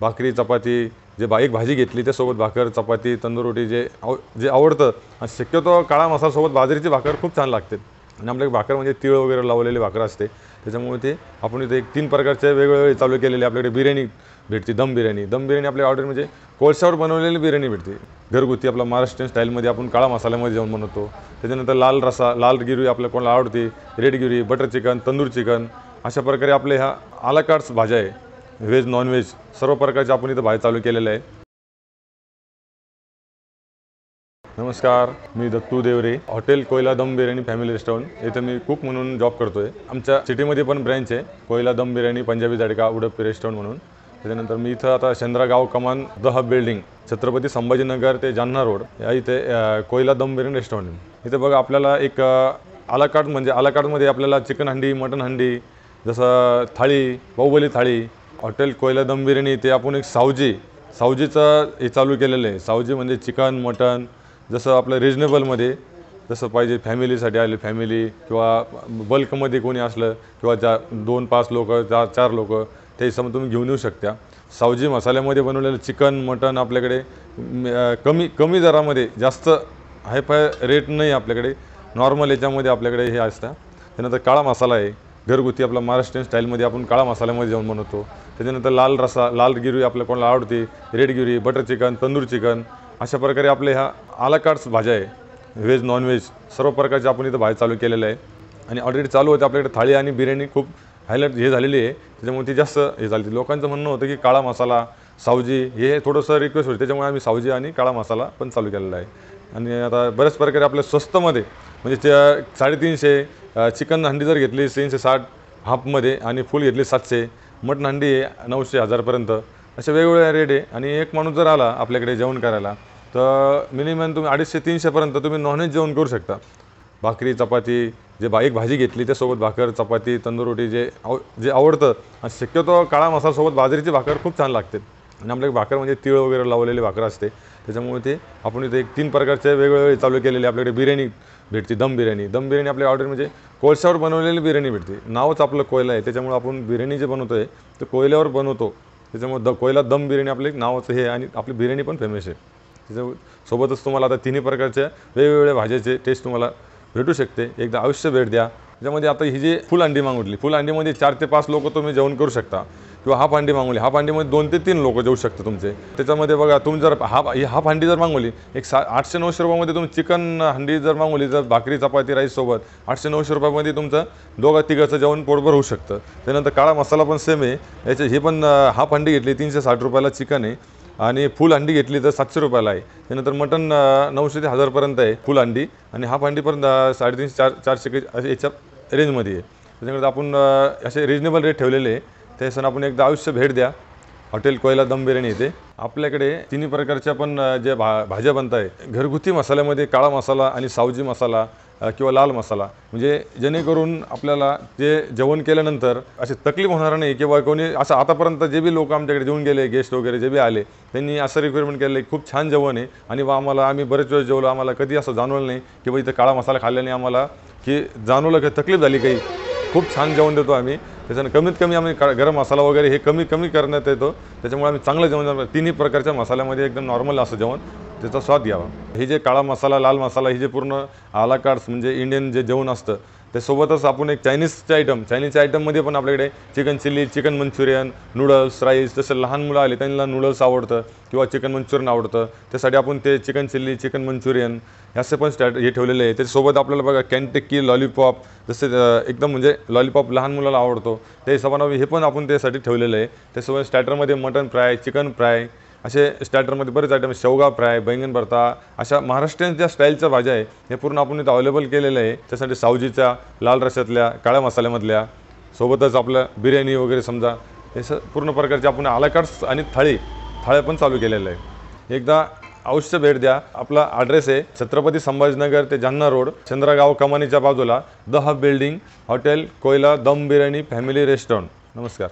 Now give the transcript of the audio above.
भाकरी चपाती जे बा एक भाजी घेतली त्यासोबत भाकर चपाती तंदूर रोटी जे आव जे आवडतं. आणि शक्यतो काळा मसाल्यासोबत बाजरीची भाकर खूप छान लागते. आणि आपल्या भाकर म्हणजे तिळ वगैरे लावलेली भाकर असते. त्याच्यामुळे ते आपण इथे एक तीन प्रकारचे वेगवेगळे चालू केलेले आपल्याकडे बिर्याणी भेटते दम बिर्याणी. दम बिर्याणी आपल्या ऑर्डर म्हणजे कोळशावर बनवलेली बिर्याणी भेटते. घरगुती आपला महाराष्ट्रीयन स्टाईलमध्ये आपण काळा मसाल्यामध्ये जाऊन बनवतो. त्याच्यानंतर लाल रसा लाल गिरवी आपल्या कोणाला आवडते रेड गिरवी बटर चिकन तंदूर चिकन अशा प्रकारे आपले ह्या आला भाज्या आहे. व्हेज नॉनव्हेज सर्व प्रकारचे आपण इथं बाहेर चालू केलेले आहे. नमस्कार मी दत्तू देवरे हॉटेल कोयला दम बिर्याणी फॅमिली रेस्टॉरंट. इथं मी कुक म्हणून जॉब करतोय. आमच्या सिटीमध्ये पण ब्रँच आहे कोयला दम बिर्याणी पंजाबी जाडका उडपी रेस्टॉरंट म्हणून. त्याच्यानंतर मी इथं आता चंद्रागाव कमान the hub building Chhatrapati Sambhajinagar ते जालना रोड या इथे कोयला दम बिर्याणी रेस्टॉरंट इथे बघा आपल्याला एक आलाकाट म्हणजे आलाकाटमध्ये आपल्याला चिकन हंडी मटन हंडी जसं थाळी बाहुबली थाळी हॉटेल कोयला दम बिर्याणी ते आपण एक सावजी सावजीचं हे चालू केलेलं आहे. सावजी म्हणजे चिकन मटन जसं आपलं रिजनेबलमध्ये जसं पाहिजे फॅमिलीसाठी आले फॅमिली किंवा बल्कमध्ये कोणी असलं किंवा ज्या दोन पाच लोक चार चार लोक ते हिशोबाने तुम्ही घेऊन येऊ शकता. सावजी मसाल्यामध्ये बनवलेलं चिकन मटन आपल्याकडे कमी कमी दरामध्ये जास्त हायफाय रेट नाही आपल्याकडे. नॉर्मल याच्यामध्ये आपल्याकडे हे असतं. त्यानंतर काळा मसाला आहे. घरगुती आपला महाराष्ट्रीयन स्टाईलमध्ये आपण काळा मसाल्यामध्ये जाऊन बनवतो. त्याच्यानंतर लाल रसा लाल गिरवी आपल्या कोणाला आवडते रेड गिरवी बटर चिकन तंदूर चिकन अशा प्रकारे आपले ह्या आलाकार्ड्स भाज्या आहे. व्हेज नॉनव्हेज सर्व प्रकारचे आपण इथं भाज्या चालू केलेलं आहे आणि ऑलरेडी चालू होते आपल्याकडे थाळी आणि बिर्याणी खूप हायलाईट हे झालेली आहे. त्याच्यामुळे ती जास्त हे झाली. लोकांचं म्हणणं होतं की काळा मसाला सावजी हे थोडंसं रिक्वेस्ट होते. त्याच्यामुळे आम्ही सावजी आणि काळा मसाला पण चालू केलेला आहे. आणि आता बऱ्याच प्रकारे आपल्या स्वस्तमध्ये म्हणजे त्या साडेतीनशे चिकन हंडी जर घेतली तीनशे साठ हाफमध्ये आणि फुल घेतली सातशे मटण हंडी आहे नऊशे हजारपर्यंत असे वेगवेगळ्या रेट आहे. आणि एक माणूस जर आला आपल्याकडे जेवण करायला तर मिनिमम तुम्ही अडीचशे तीनशेपर्यंत तुम्ही नॉनव्हेज जेवण करू शकता. भाकरी चपाती जे बा एक भाजी घेतली त्यासोबत भाकर चपाती तंदूर रोटी जे आव जे आवडतं. आणि शक्यतो काळा मसालासोबत बाजरीची भाकर खूप छान लागते. आणि आपल्याकडे भाकर म्हणजे तिळ वगैरे लावलेली भाकर असते. त्याच्यामुळे ते आपण इथे एक तीन प्रकारचे वेगवेगळे चालू केलेले आपल्याकडे बिर्याणी भेटते दम बिर्याणी. दम बिर्याणी आपल्या ऑर्डर म्हणजे कोळशावर बनवलेली बिर्याणी भेटते. नावच आपलं कोयला आहे त्याच्यामुळे आपण बिर्याणी जे बनवतो आहे ते कोयल्यावर बनवतो. त्याच्यामुळे द कोयला दम बिर्याणी आपलं एक नावाचं हे आणि आपली बिर्याणी पण फेमस आहे. त्याच्या सोबतच तुम्हाला आता तिन्ही प्रकारच्या वेगवेगळ्या भाज्याचे टेस्ट तुम्हाला भेटू शकते. एकदा आयुष्य भेट द्या. त्याच्यामध्ये आता ही जी फुल अंडी मागवली फुल अंडीमध्ये चार ते पाच लोक तुम्ही जेवण करू शकता. किंवा हाफ हांडी मागवली. हाफ हांडीमध्ये दोन ते तीन लोक जाऊ शकतात तुमचे. त्याच्यामध्ये बघा तुम्ही जर हाफ ही हाफ हांडी जर मागवली एक सा आठशे नऊशे रुपयामध्ये तुम्ही चिकन हंडी जर मागवली जर भाकरी चपाती राईससोबत आठशे नऊशे रुपयामध्ये तुमचं दोघा तिघाचं जेवण पोटभर होऊ शकतं. त्यानंतर काळा मसाला पण सेम आहे. याचे हे पण हाफ हांडी घेतली तीनशे साठ रुपयाला चिकन आहे. आणि फुल अंडी घेतली तर सातशे रुपयाला आहे. त्यानंतर मटन नऊशे ते हजारपर्यंत आहे फुल अंडी आणि हाफ अंडीपर्यंत पण साडेतीनशे चार चारशे के असे याच्या रेंजमध्ये आहे. त्याच्याकडे आपण असे रिजनेबल रेट ठेवलेले आहे. त्यासन आपण एकदा आयुष्य भेट द्या. हॉटेल कोयला दम बिर्याणी येते. आपल्याकडे तिन्ही प्रकारच्या पण जे भा भाज्या बनत आहे घरगुती मसाल्यामध्ये काळा मसाला आणि सावजी मसाला किंवा लाल मसाला. म्हणजे जेणेकरून आपल्याला जे जेवण केल्यानंतर अशी तकलीफ होणार नाही किंवा कोणी असं आतापर्यंत जे बी लोक आमच्याकडे जेवून गेले गेस्ट वगैरे जे बी आले त्यांनी असं रिक्वायरमेंट केलं की खूप छान जेवण आहे आणि बा आम्हाला आम्ही बरेच वेळ जेवलो आम्हाला कधी असं जाणवलं नाही की बा इथं काळा मसाला खाल्ल्याने आम्हाला की जाणवलं की तकलीफ झाली काही. खूप छान जेवण देतो आम्ही. त्याच्यानं कमीत कमी आम्ही गरम मसाला वगैरे हे कमी कमी करण्यात येतो. त्याच्यामुळे आम्ही चांगलं जेवण तिन्ही प्रकारच्या मसाल्यामध्ये एकदम नॉर्मल असं जेवण. त्याचा स्वाद घ्यावा. हे जे काळा मसाला लाल मसाला हे जे पूर्ण आलाकार्ड्स म्हणजे इंडियन जे जेवण असतं त्यासोबतच आपण एक चायनीजचे आयटम चायनीजच्या आयटममध्ये पण आपल्याकडे chicken chilli chicken manchurian noodles rice जसं लहान मुलं आले त्यांना नूडल्स आवडतं किंवा चिकन मंचुरियन आवडतं. त्यासाठी आपण ते चिकन चिल्ली चिकन मंचुरियन असे पण स्टॅट हे ठेवलेले आहे. त्याच्यासोबत आपल्याला बघा कॅन्टेक्की लॉलीपॉप जसे एकदम म्हणजे लॉलीपॉप लहान मुलाला आवडतो. त्या हिशोबानं हे पण आपण त्यासाठी ठेवलेलं आहे. त्यासोबत स्टॅटरमध्ये मटन फ्राय चिकन फ्राय असे स्टार्टरमध्ये बरेच आयटम शेवगा फ्राय बैंगन भरता अशा महाराष्ट्रीयन ज्या स्टाईलच्या भाज्या आहे हे पूर्ण आपण इथं अवेलेबल केलेलं आहे. त्यासाठी सावजीच्या लाल रशातल्या काळ्या मसाल्यामधल्या सोबतच आपलं बिर्याणी वगैरे समजा हे स पूर्ण प्रकारचे आपण आलाकार्ट्स आणि थाळी थाळ्या पण चालू केलेलं आहे एकदा अवश्य भेट द्या. आपला ॲड्रेस आहे छत्रपती संभाजीनगर ते जालना रोड चंद्रगाव कमानीच्या बाजूला द हब बिल्डिंग हॉटेल कोयला दम बिर्याणी फॅमिली रेस्टॉरंट. नमस्कार.